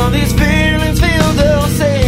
all these feelings feel the same.